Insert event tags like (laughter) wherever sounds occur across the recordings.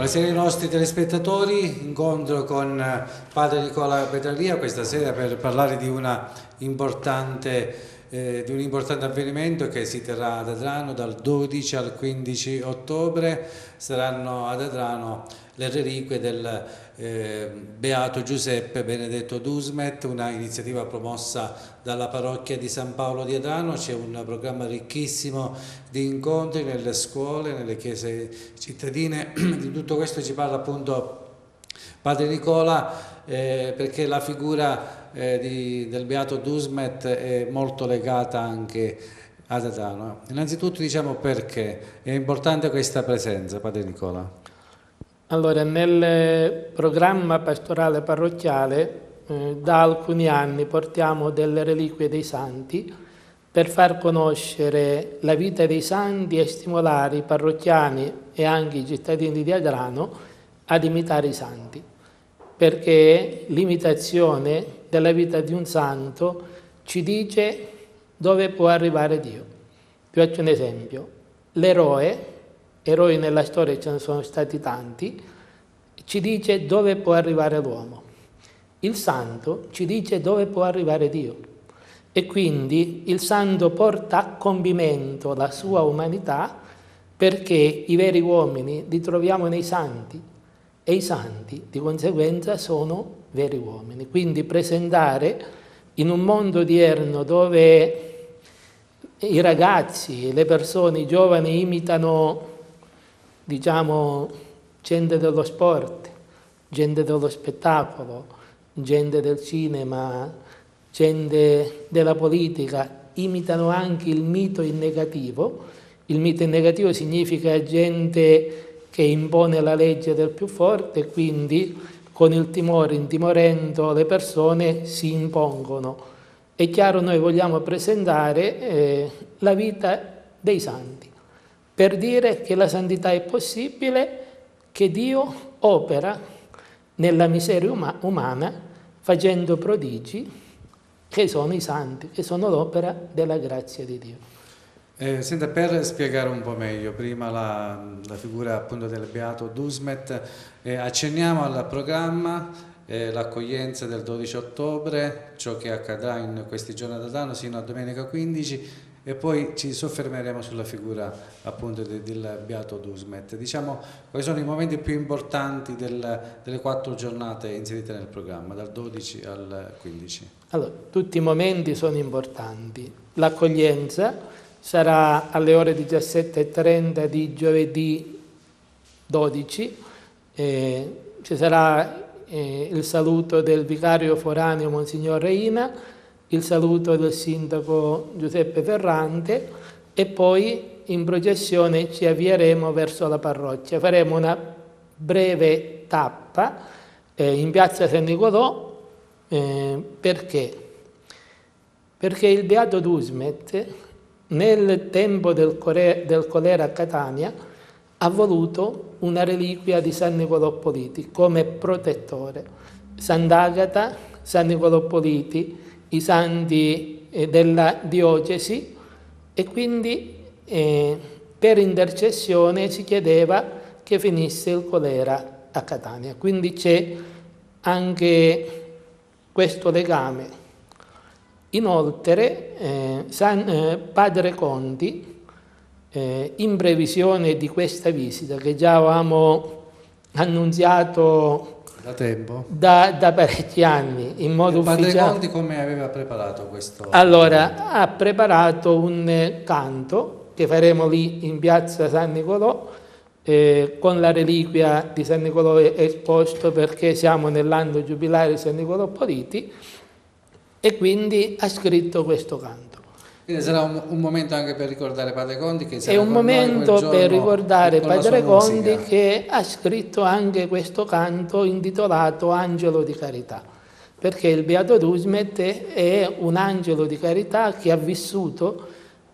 Buonasera ai nostri telespettatori, incontro con eh, padre Nicola Petralia questa sera per parlare di, eh, di un importante avvenimento che si terrà ad Adrano dal 12 al 15 ottobre, saranno ad Adrano le reliquie del Beato Giuseppe Benedetto Dusmet, una iniziativa promossa dalla parrocchia di San Paolo di Adano, c'è un programma ricchissimo di incontri nelle scuole, nelle chiese cittadine, (clears throat) di tutto questo ci parla appunto Padre Nicola eh, perché la figura eh, di, del Beato Dusmet è molto legata anche ad Adano. Innanzitutto diciamo perché è importante questa presenza, Padre Nicola. Allora, nel programma pastorale parrocchiale eh, da alcuni anni portiamo delle reliquie dei santi per far conoscere la vita dei santi e stimolare i parrocchiani e anche i cittadini di Adrano ad imitare i santi, perché l'imitazione della vita di un santo ci dice dove può arrivare Dio. Vi faccio un esempio. L'eroe eroi nella storia ce ne sono stati tanti, ci dice dove può arrivare l'uomo. Il santo ci dice dove può arrivare Dio. E quindi il santo porta a compimento la sua umanità perché i veri uomini li troviamo nei santi e i santi di conseguenza sono veri uomini. Quindi presentare in un mondo odierno dove i ragazzi, le persone, i giovani imitano diciamo, gente dello sport, gente dello spettacolo, gente del cinema, gente della politica, imitano anche il mito in negativo. Il mito in negativo significa gente che impone la legge del più forte, quindi con il timore, intimorendo le persone, si impongono. È chiaro, noi vogliamo presentare eh, la vita dei santi per dire che la santità è possibile, che Dio opera nella miseria uma umana facendo prodigi che sono i santi, che sono l'opera della grazia di Dio. Eh, senta, per spiegare un po' meglio, prima la, la figura appunto del Beato Dusmet, eh, accenniamo al programma, eh, l'accoglienza del 12 ottobre, ciò che accadrà in questi giorni ad Adano sino a domenica 15, e poi ci soffermeremo sulla figura appunto del, del Beato Dusmet. Diciamo quali sono i momenti più importanti del, delle quattro giornate inserite nel programma, dal 12 al 15? Allora, tutti i momenti sono importanti. L'accoglienza sarà alle ore 17.30 di giovedì 12, eh, ci sarà eh, il saluto del vicario foraneo Monsignor Reina, il saluto del sindaco Giuseppe Ferrante e poi in processione ci avvieremo verso la parrocchia. Faremo una breve tappa eh, in piazza San Nicolò eh, perché? Perché il Beato Dusmet nel tempo del, del colera a Catania ha voluto una reliquia di San Nicolò Politi come protettore. Sant'Agata, San Nicolò Politi, i santi eh, della diocesi e quindi eh, per intercessione si chiedeva che finisse il colera a Catania. Quindi c'è anche questo legame. Inoltre, eh, San, Padre Conti, in previsione di questa visita che già avevamo annunziato da tempo? Da, da, parecchi anni, in modo Il padre ufficiale. Conti come aveva preparato questo? Allora, ha preparato un canto che faremo lì in piazza San Nicolò, eh, con la reliquia di San Nicolò esposto perché siamo nell'anno giubilare di San Nicolò Politi, e quindi ha scritto questo canto. Quindi sarà un, un, momento anche per ricordare Padre Conti che È un momento per ricordare Padre Conti che ha scritto anche questo canto intitolato Angelo di Carità, perché il Beato Dusmet è un angelo di carità che ha vissuto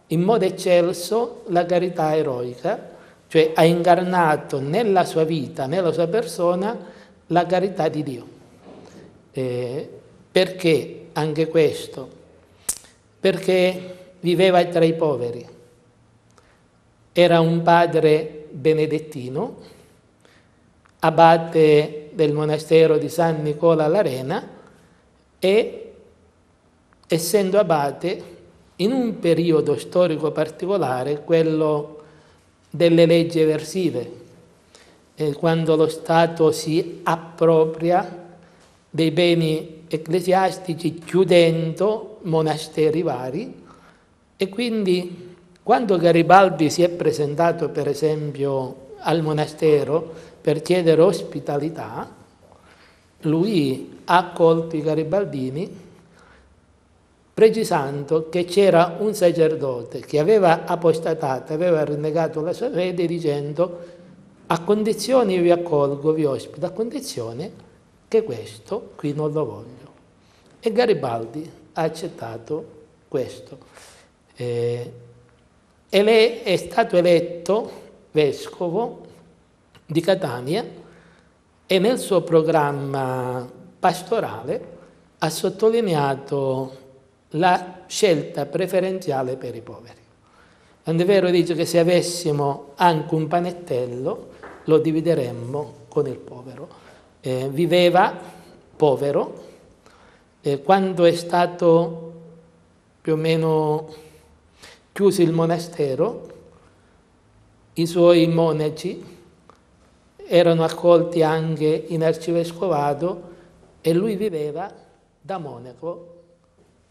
in modo eccelso la carità eroica, cioè ha incarnato nella sua vita, nella sua persona, la carità di Dio. Eh, perché anche questo? Perché viveva tra i poveri. Era un padre benedettino, abate del monastero di San Nicola l'Arena e essendo abate in un periodo storico particolare, quello delle leggi eversive, eh, quando lo Stato si appropria dei beni ecclesiastici chiudendo monasteri vari e quindi quando Garibaldi si è presentato per esempio al monastero per chiedere ospitalità, lui ha accolto i garibaldini precisando che c'era un sacerdote che aveva apostatato, aveva rinnegato la sua fede dicendo a condizione vi accolgo, vi ospito, a condizione che questo qui non lo voglio. E Garibaldi ha accettato questo. Eh, e lei è stato eletto vescovo di Catania e nel suo programma pastorale ha sottolineato la scelta preferenziale per i poveri. Tant'è vero dice che se avessimo anche un panettello lo divideremmo con il povero. Eh, viveva povero, eh, quando è stato più o meno chiuso il monastero, i suoi monaci erano accolti anche in arcivescovato e lui viveva da monaco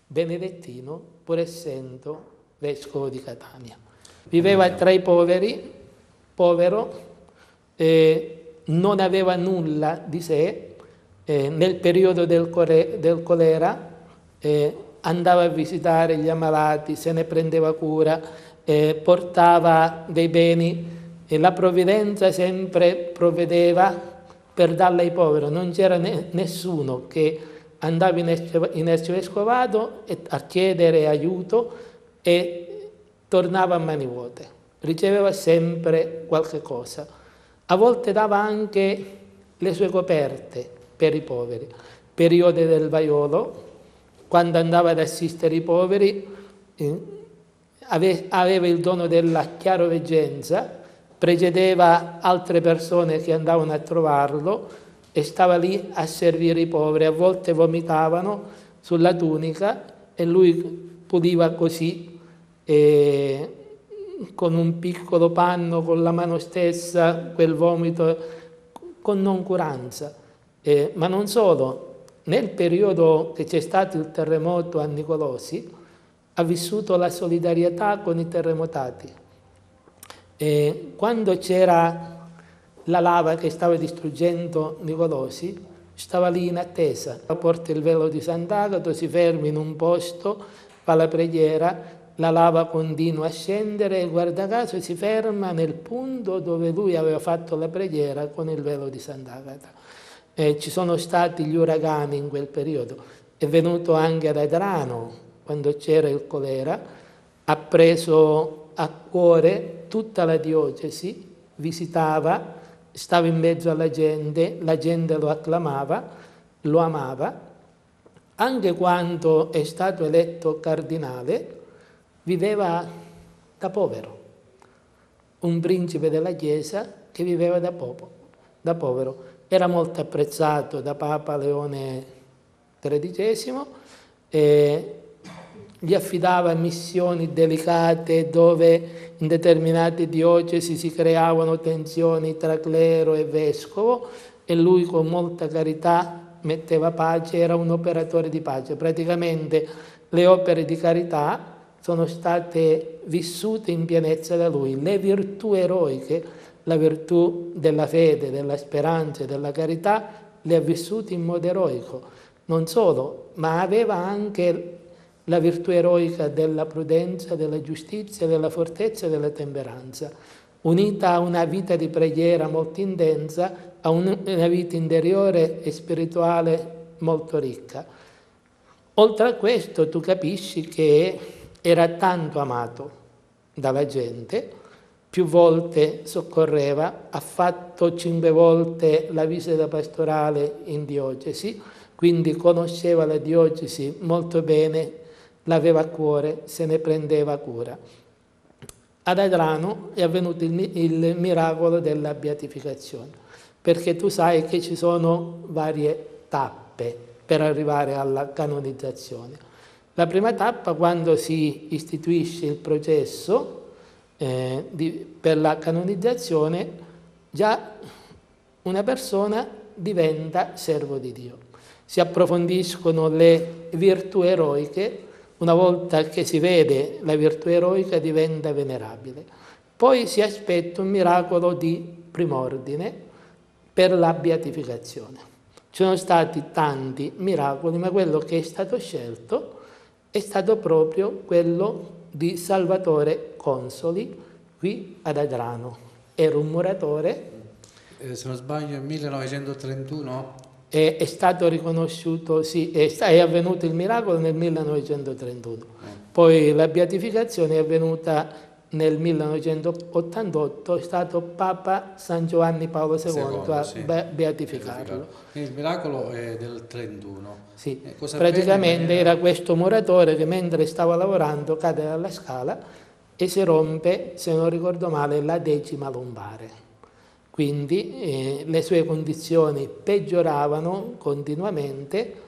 benedettino, pur essendo vescovo di Catania. Viveva tra i poveri, povero, eh, non aveva nulla di sé, eh, nel periodo del, del colera eh, andava a visitare gli ammalati, se ne prendeva cura, eh, portava dei beni e la provvidenza sempre provvedeva per darla ai poveri, non c'era ne, nessuno che andava in arcivescovato a chiedere aiuto e tornava a mani vuote, riceveva sempre qualche cosa. A volte dava anche le sue coperte per i poveri. Periode del vaiolo, quando andava ad assistere i poveri, eh, aveva il dono della chiaroveggenza, precedeva altre persone che andavano a trovarlo, e stava lì a servire i poveri. A volte vomitavano sulla tunica e lui puliva così, con un piccolo panno, con la mano stessa, quel vomito, con noncuranza. Eh, ma non solo, nel periodo che c'è stato il terremoto a Nicolosi, ha vissuto la solidarietà con i terremotati. E quando c'era la lava che stava distruggendo Nicolosi stava lì in attesa. Porta il velo di Sant'Agato, si ferma in un posto, fa la preghiera, la lava continua a scendere e guarda caso si ferma nel punto dove lui aveva fatto la preghiera con il velo di Sant'Agata. Eh, ci sono stati gli uragani in quel periodo, è venuto anche ad Adrano quando c'era il colera, ha preso a cuore tutta la diocesi, visitava stava in mezzo alla gente, la gente lo acclamava, lo amava. Anche quando è stato eletto cardinale, viveva da povero, un principe della Chiesa che viveva da, da povero. Era molto apprezzato da Papa Leone XIII e gli affidava missioni delicate dove in determinate diocesi si creavano tensioni tra clero e vescovo e lui con molta carità metteva pace, era un operatore di pace. Praticamente le opere di carità sono state vissute in pienezza da lui, le virtù eroiche, la virtù della fede, della speranza e della carità, le ha vissute in modo eroico. Non solo, ma aveva anche la virtù eroica della prudenza, della giustizia, della fortezza e della temperanza, unita a una vita di preghiera molto intensa, a una vita interiore e spirituale molto ricca. Oltre a questo tu capisci che era tanto amato dalla gente, più volte soccorreva, ha fatto cinque volte la visita pastorale in diocesi, quindi conosceva la diocesi molto bene l'aveva a cuore, se ne prendeva cura. Ad Adrano è avvenuto il, il miracolo della beatificazione. perché tu sai che ci sono varie tappe per arrivare alla canonizzazione. La prima tappa quando si istituisce il processo eh, di, per la canonizzazione, già una persona diventa servo di Dio. Si approfondiscono le virtù eroiche, una volta che si vede la virtù eroica diventa venerabile. Poi si aspetta un miracolo di primordine per la beatificazione. Ci sono stati tanti miracoli, ma quello che è stato scelto è stato proprio quello di Salvatore Consoli qui ad Adrano. Era un muratore. Eh, se non sbaglio, nel 1931? È, è, stato riconosciuto, sì, è, è, avvenuto il miracolo nel 1931. Eh. Poi la beatificazione è avvenuta nel 1988 è stato Papa San Giovanni Paolo II Secondo, a sì. beatificarlo. Quindi il miracolo è del 31. Sì, eh, praticamente era questo muratore che mentre stava lavorando cade dalla scala e si rompe, se non ricordo male, la decima lombare. Quindi eh, le sue condizioni peggioravano continuamente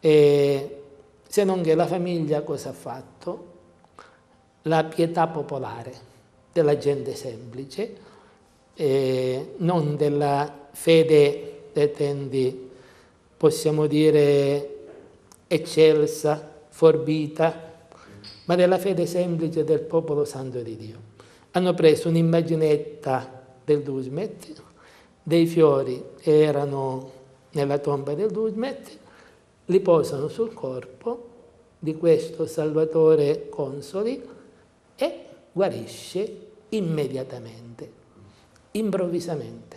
e se non che la famiglia cosa ha fatto? La pietà popolare della gente semplice, eh, non della fede dei tendi, possiamo dire, eccelsa, forbita, ma della fede semplice del popolo santo di Dio. Hanno preso un'immaginetta del Dusmet, dei fiori che erano nella tomba del Dusmet, li posano sul corpo di questo Salvatore Consoli e guarisce immediatamente, improvvisamente.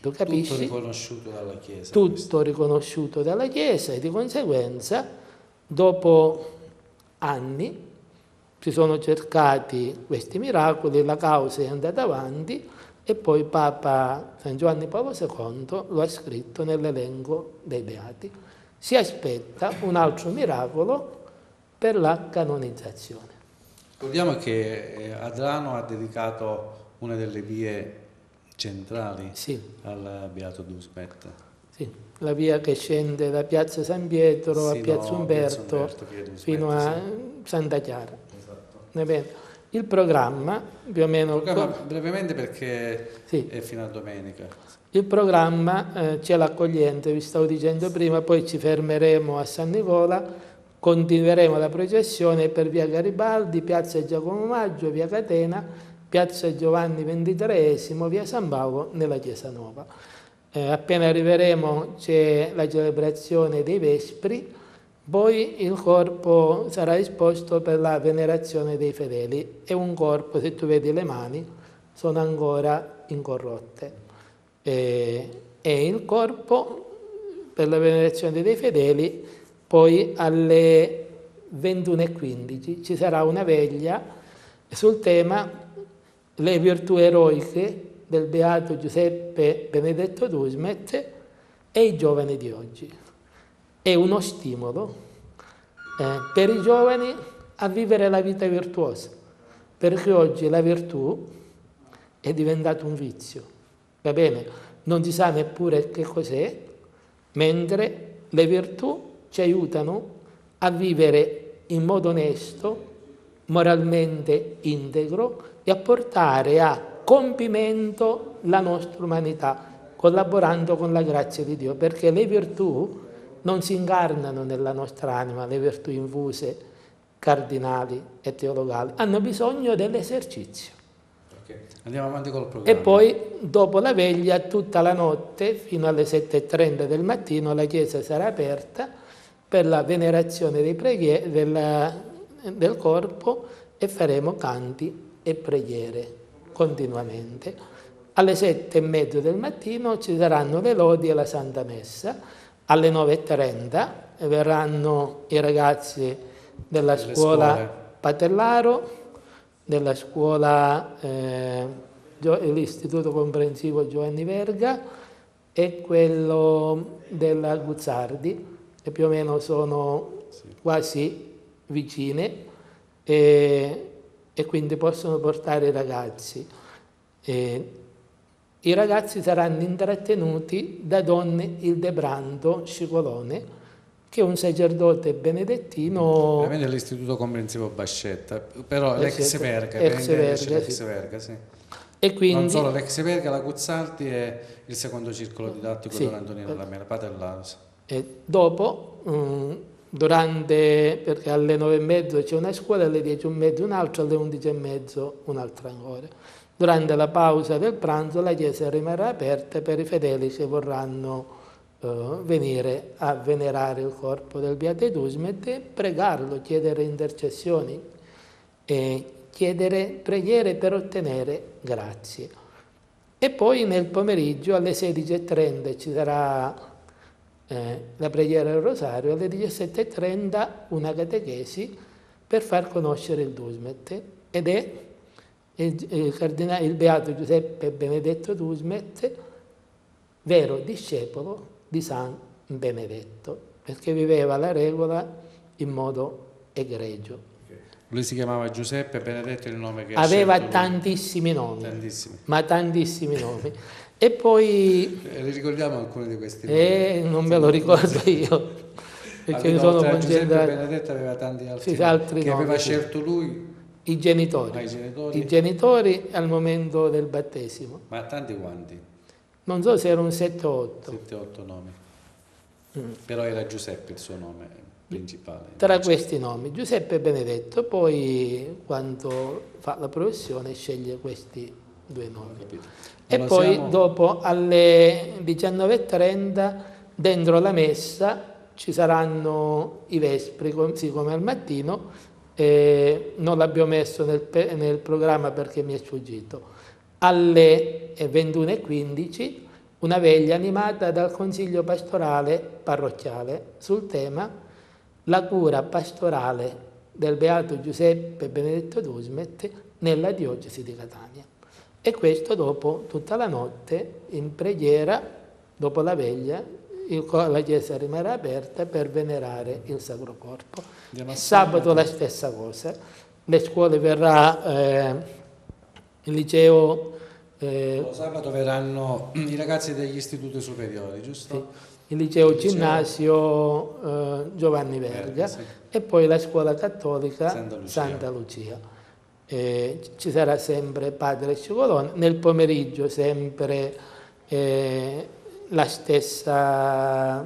Tu capisci? Tutto riconosciuto dalla Chiesa. Tutto questo. riconosciuto dalla Chiesa e di conseguenza dopo anni si sono cercati questi miracoli, la causa è andata avanti e poi Papa San Giovanni Paolo II lo ha scritto nell'elenco dei beati. Si aspetta un altro miracolo per la canonizzazione. Ricordiamo che eh, Adrano ha dedicato una delle vie centrali sì. al Beato Dusmet. Sì, la via che scende da Piazza San Pietro sì, a Piazza no, Umberto, Umberto Dusmet, fino a. Santa Chiara. Esatto. Il programma, più o meno... Programma, brevemente perché è fino a domenica. Il programma eh, c'è l'accogliente, vi stavo dicendo prima, poi ci fermeremo a San Nicola Continueremo la processione per via Garibaldi, piazza Giacomo Maggio, via Catena, piazza Giovanni XXIII, via San Paolo nella Chiesa Nuova. Eh, appena arriveremo c'è la celebrazione dei Vespri, poi il corpo sarà esposto per la venerazione dei fedeli. È un corpo, se tu vedi le mani, sono ancora incorrotte. Eh, e il corpo per la venerazione dei fedeli poi alle 21.15 ci sarà una veglia sul tema le virtù eroiche del beato Giuseppe Benedetto Dusmet e i giovani di oggi. È uno stimolo eh, per i giovani a vivere la vita virtuosa, perché oggi la virtù è diventata un vizio, va bene? Non si sa neppure che cos'è, mentre le virtù ci aiutano a vivere in modo onesto, moralmente integro e a portare a compimento la nostra umanità, collaborando con la grazia di Dio, perché le virtù non si incarnano nella nostra anima, le virtù infuse, cardinali e teologali, hanno bisogno dell'esercizio. Andiamo avanti col programma. E poi dopo la veglia, tutta la notte, fino alle 7.30 del mattino, la chiesa sarà aperta per la venerazione preghiere, della, del corpo e faremo canti e preghiere continuamente. Alle sette e mezzo del mattino ci saranno le lodi e la Santa Messa. Alle 9.30 verranno i ragazzi della scuola Patellaro, della scuola eh, l'Istituto Comprensivo Giovanni Verga e quello della Guzzardi che più o meno sono sì. quasi vicine e, e, quindi possono portare i ragazzi. E i ragazzi saranno intrattenuti da Don Ildebrando Scicolone, che è un sacerdote benedettino. Veramente dell'Istituto Comprensivo Bascetta, però l'ex Verga, ex Verga, sì. Verga sì. E quindi, non solo l'ex Verga, la Guzzardi e il secondo circolo didattico sì. Don Antonino Lamela, Patellaus. E dopo, um, durante, perché alle nove e mezzo c'è una scuola, alle dieci e mezzo un'altra, alle undici e mezzo un'altra ancora. Durante la pausa del pranzo la chiesa rimarrà aperta per i fedeli che vorranno uh, venire a venerare il corpo del Beato Edusmet e pregarlo, chiedere intercessioni e chiedere preghiere per ottenere grazie. E poi nel pomeriggio alle 16.30 ci sarà eh, la preghiera del rosario, alle 17.30 una catechesi per far conoscere il Dusmet ed è il, il, il beato Giuseppe Benedetto Dusmet, vero discepolo di San Benedetto, perché viveva la regola in modo egregio. Lui si chiamava Giuseppe Benedetto, il nome che aveva tantissimi nomi, tantissimi. ma tantissimi nomi. E poi... Eh, ricordiamo alcuni di questi nomi? Eh, non me lo ricordo io, perché mi sono. Giuseppe Benedetto aveva tanti altri, sì, altri che nomi, aveva sì. scelto lui i genitori. Ah, i genitori. I genitori al momento del battesimo. Ma tanti quanti? Non so se erano 7 o 8. 7-8 nomi. Mm. Però era Giuseppe il suo nome principale. Tra questi nomi, Giuseppe Benedetto, poi quando fa la professione sceglie questi due nomi. E poi siamo... dopo alle 19.30 dentro la messa ci saranno i vespri, così come al mattino, eh, non l'abbiamo messo nel, nel, programma perché mi è sfuggito. Alle 21.15 una veglia animata dal Consiglio pastorale parrocchiale sul tema La cura pastorale del Beato Giuseppe Benedetto Dusmet nella diocesi di Catania. E questo dopo tutta la notte in preghiera, dopo la veglia, la chiesa rimarrà aperta per venerare il Sacro Corpo. Sabato la stessa cosa, le scuole verrà, eh, il liceo... Eh, sabato verranno i ragazzi degli istituti superiori, giusto? Sì. Il liceo, il ginnasio eh, Giovanni Verga, sì. e poi la scuola cattolica Santa Lucia. Santa Lucia. Eh, ci sarà sempre padre Scivolone, nel pomeriggio sempre eh, stessa,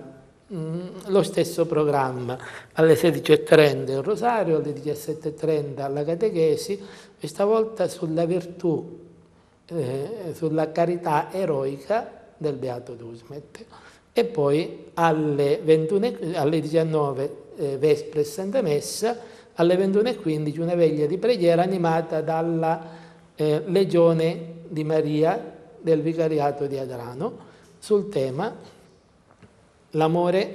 mm, lo stesso programma, alle 16.30 il rosario, alle 17.30 la catechesi, e stavolta sulla virtù, eh, sulla carità eroica del Beato Dusmet. E poi alle, 21, alle 19 eh, Vespre e Santa Messa, alle 21.15 una veglia di preghiera animata dalla eh, Legione di Maria del Vicariato di Adrano, sul tema l'amore,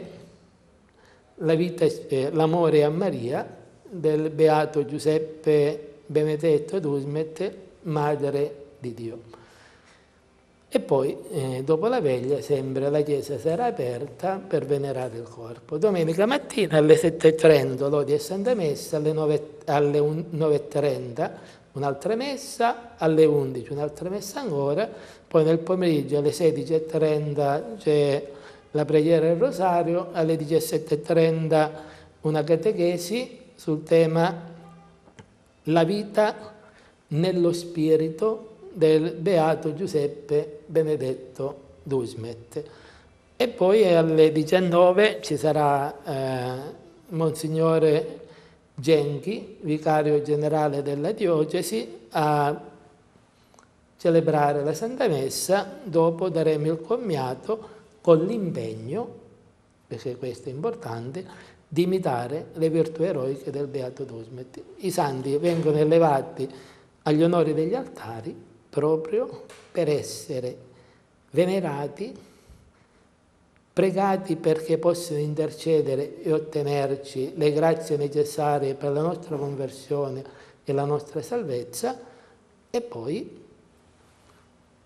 la eh, l'amore a Maria del beato Giuseppe Benedetto Dusmet, madre di Dio. E poi, eh, dopo la veglia, sempre la chiesa sarà aperta per venerare il corpo. Domenica mattina alle 7.30 lodi e Santa Messa, alle, 9, alle 9.30 un'altra messa, alle 11 un'altra messa ancora, poi nel pomeriggio alle 16.30 c'è la preghiera del rosario, alle 17.30 una catechesi sul tema la vita nello spirito del beato Giuseppe Benedetto Dusmet. E poi alle 19 ci sarà eh, Monsignore Genchi, vicario generale della diocesi, a celebrare la Santa Messa, dopo daremo il commiato con l'impegno, perché questo è importante, di imitare le virtù eroiche del Beato Dusmet. I santi vengono elevati agli onori degli altari proprio per essere venerati pregati perché possano intercedere e ottenerci le grazie necessarie per la nostra conversione e la nostra salvezza e poi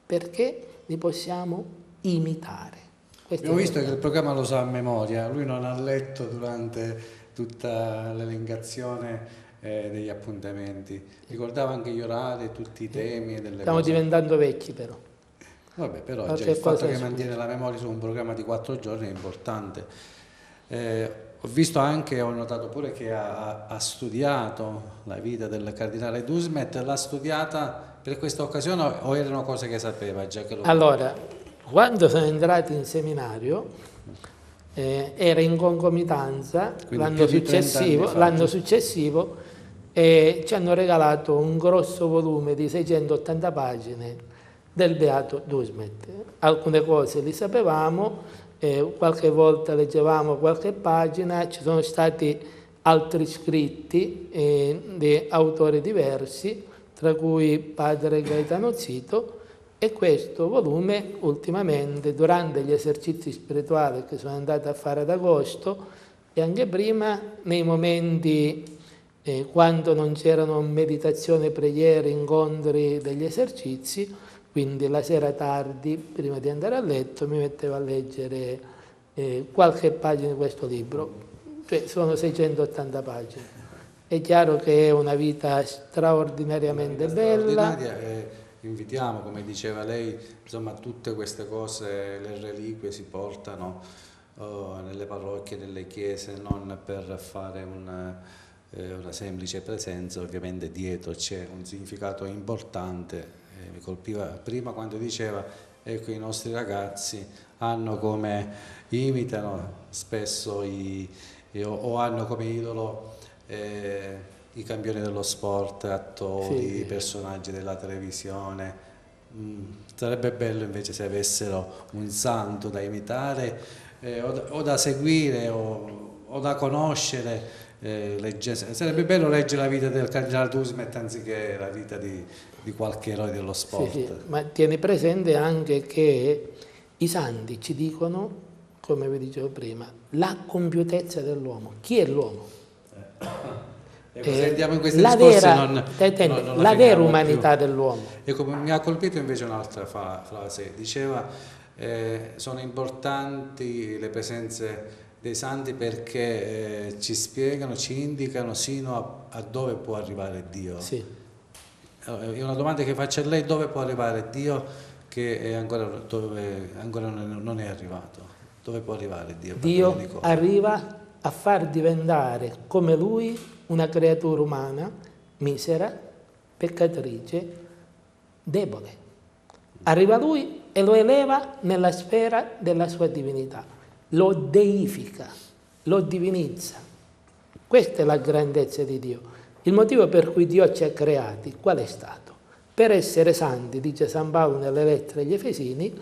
perché li possiamo imitare. Questo Abbiamo visto che il programma lo sa a memoria, lui non ha letto durante tutta l'elencazione eh, degli appuntamenti, ricordava anche gli orari, tutti i temi. Stiamo cose. diventando vecchi però. Vabbè, però già il fatto che mantiene la memoria su un programma di quattro giorni è importante. Eh, ho visto anche, ho notato pure che ha, ha studiato la vita del cardinale Dusmet, l'ha studiata per questa occasione o erano cose che sapeva già? Che lo... Allora, quando sono entrato in seminario eh, era in concomitanza l'anno successivo, l'anno successivo e ci hanno regalato un grosso volume di 680 pagine del Beato Dusmet. Alcune cose le sapevamo, eh, qualche volta leggevamo qualche pagina, ci sono stati altri scritti eh, di autori diversi, tra cui padre Gaetano Zito, e questo volume ultimamente, durante gli esercizi spirituali che sono andato a fare ad agosto e anche prima, nei momenti eh, quando non c'erano meditazione, preghiere, incontri degli esercizi, quindi la sera tardi, prima di andare a letto, mi mettevo a leggere eh, qualche pagina di questo libro, cioè sono 680 pagine. È chiaro che è una vita straordinariamente una vita bella. E invitiamo, come diceva lei, insomma tutte queste cose, le reliquie si portano oh, nelle parrocchie, nelle chiese, non per fare un, eh, una semplice presenza, ovviamente dietro c'è un significato importante eh, mi colpiva prima quando diceva ecco i nostri ragazzi hanno come imitano spesso i, o, o, hanno come idolo eh, i campioni dello sport, attori, sì. personaggi della televisione. Mm, sarebbe bello invece se avessero un santo da imitare eh, o, da, o, da, seguire o, o da conoscere. Eh, sarebbe bello leggere la vita del cardinale Dusmet anziché la vita di, di qualche eroe dello sport. Sì, sì, ma tieni presente anche che i santi ci dicono, come vi dicevo prima, la compiutezza dell'uomo. Chi è l'uomo? Eh, eh, in questi la vera, non, non, non la vera umanità dell'uomo. Ecco, mi ha colpito invece un'altra frase, diceva eh, sono importanti le presenze dei santi perché eh, ci spiegano, ci indicano sino a, a dove può arrivare Dio. Sì è una domanda che faccio a lei, dove può arrivare Dio che ancora, dove ancora non è arrivato? Dove può arrivare Dio? Dio arriva a far diventare come Lui una creatura umana, misera, peccatrice, debole. Arriva Lui e lo eleva nella sfera della sua divinità, lo deifica, lo divinizza. Questa è la grandezza di Dio. Il motivo per cui Dio ci ha creati qual è stato? Per essere santi, dice San Paolo nelle lettere agli Efesini,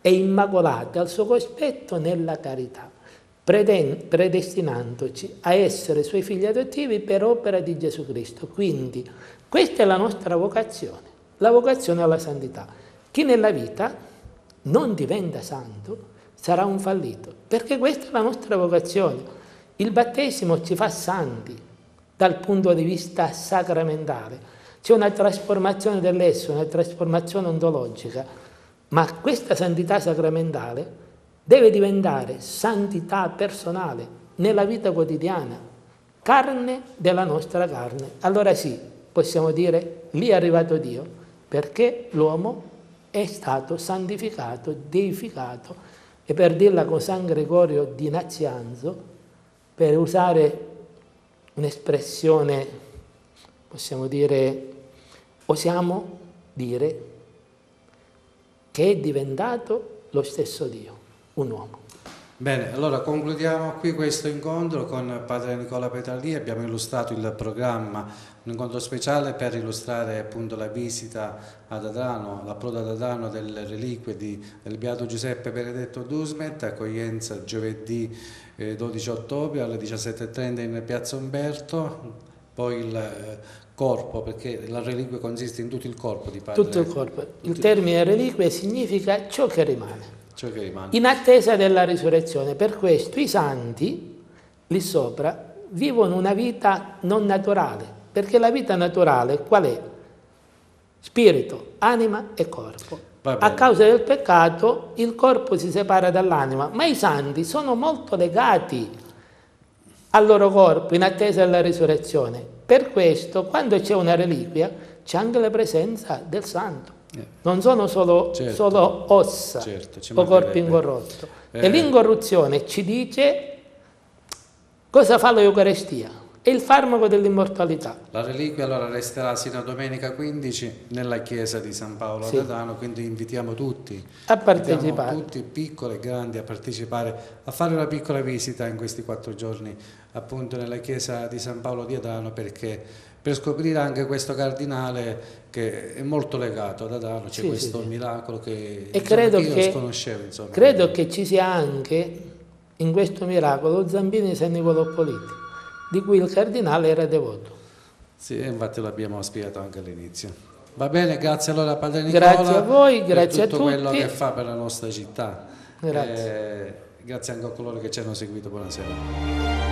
e immacolati al suo cospetto nella carità, predestinandoci a essere suoi figli adottivi per opera di Gesù Cristo. Quindi questa è la nostra vocazione, la vocazione alla santità. Chi nella vita non diventa santo sarà un fallito, perché questa è la nostra vocazione. Il battesimo ci fa santi, dal punto di vista sacramentale. C'è una trasformazione dell'esso, una trasformazione ontologica, ma questa santità sacramentale deve diventare santità personale nella vita quotidiana, carne della nostra carne. Allora sì, possiamo dire, lì è arrivato Dio, perché l'uomo è stato santificato, deificato, e per dirla con San Gregorio di Nazianzo, per usare un'espressione, possiamo dire, osiamo dire, che è diventato lo stesso Dio, un uomo. Bene, allora concludiamo qui questo incontro con padre Nicola Petralli, abbiamo illustrato il programma, un incontro speciale per illustrare appunto la visita ad Adrano, l'approdo ad Adrano delle reliquie di, del Beato Giuseppe Benedetto Dusmet, accoglienza giovedì eh, 12 ottobre alle 17.30 in piazza Umberto, poi il eh, corpo, perché la reliquia consiste in tutto il corpo di padre. Tutto il corpo. Il termine reliquia significa ciò che rimane. In attesa della risurrezione. Per questo i santi, lì sopra, vivono una vita non naturale, perché la vita naturale qual è? Spirito, anima e corpo. A causa del peccato il corpo si separa dall'anima, ma i santi sono molto legati al loro corpo in attesa della risurrezione. Per questo, quando c'è una reliquia, c'è anche la presenza del santo. Eh. Non sono solo, certo. solo ossa certo, o corpo incorrotto. Eh. E l'incorruzione ci dice cosa fa l'Eucarestia è il farmaco dell'immortalità. La reliquia allora resterà sino a domenica 15 nella chiesa di San Paolo sì. Adano, quindi invitiamo tutti, a partecipare. Invitiamo tutti, piccoli e grandi, a partecipare, a fare una piccola visita in questi quattro giorni appunto nella chiesa di San Paolo di Adano perché per scoprire anche questo cardinale che è molto legato ad Adano, c'è sì, questo sì, miracolo che, e insomma, credo che io sconoscevo. Insomma, credo che ci sia anche in questo miracolo Zambini San Nicolò Politi di cui il cardinale era devoto. Sì, infatti l'abbiamo spiegato anche all'inizio. Va bene, grazie allora Padre Nicola. Grazie a voi, grazie a tutti. Per tutto quello che fa per la nostra città. Grazie. Eh, grazie anche a coloro che ci hanno seguito, buonasera.